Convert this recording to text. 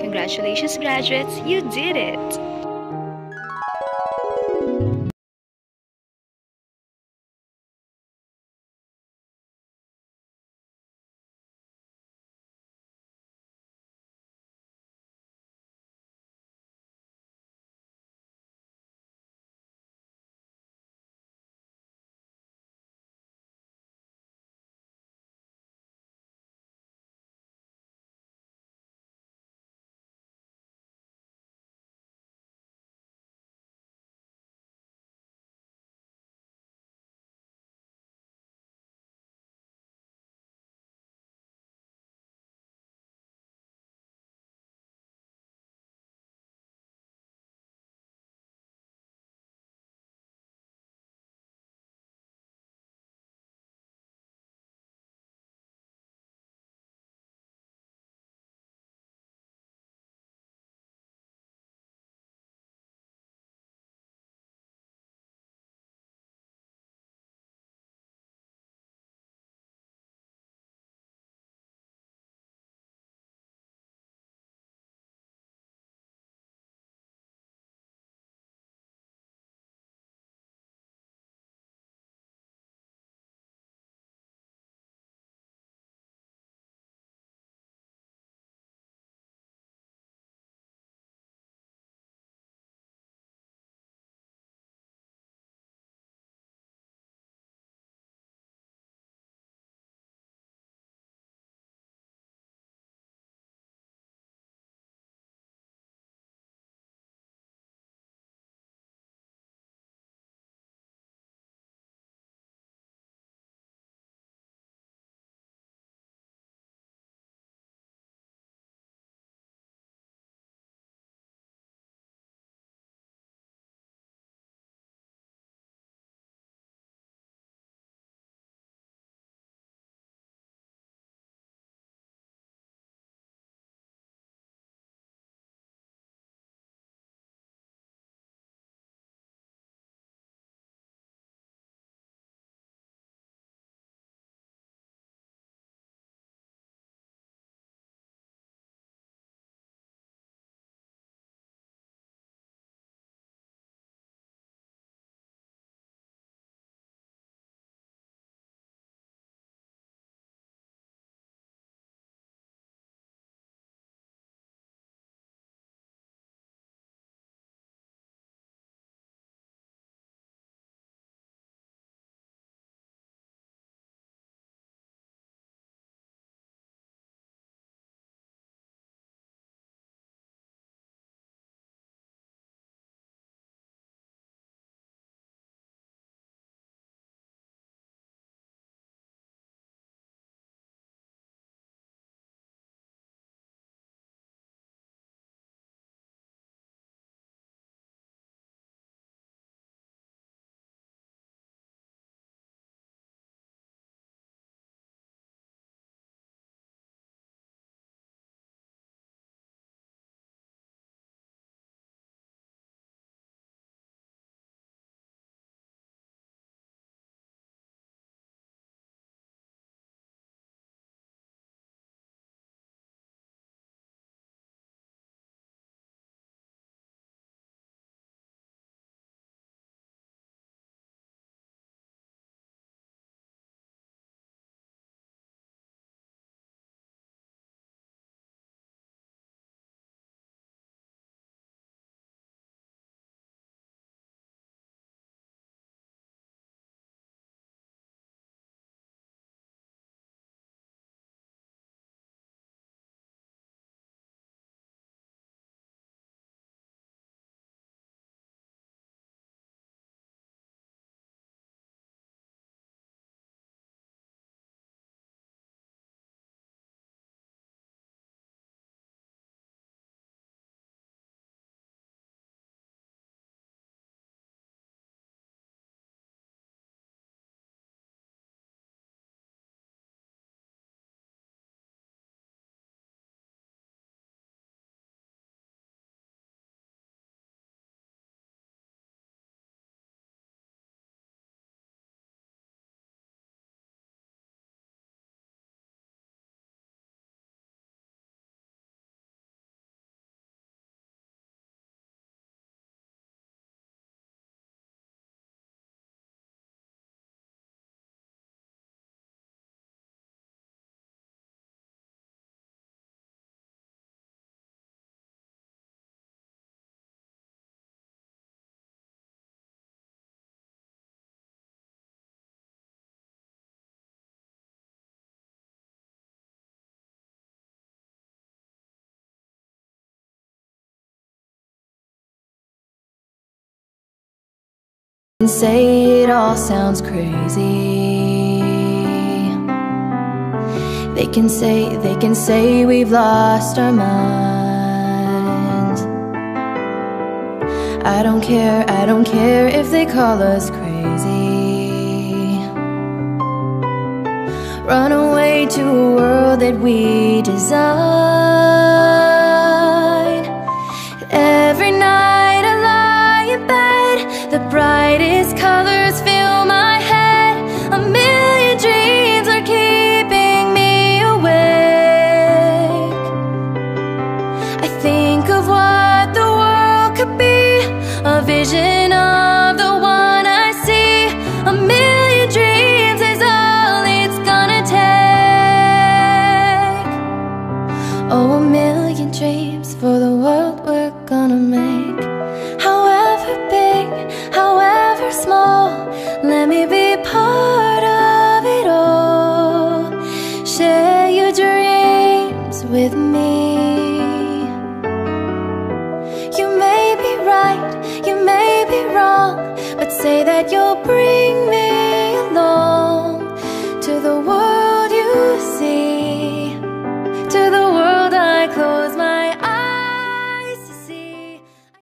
Congratulations, graduates! You did it! Say it all sounds crazy. They can say, they can say we've lost our minds. I don't care, I don't care if they call us crazy. Run away to a world that we design. Every night I lie in bed, the brightest but say that you'll bring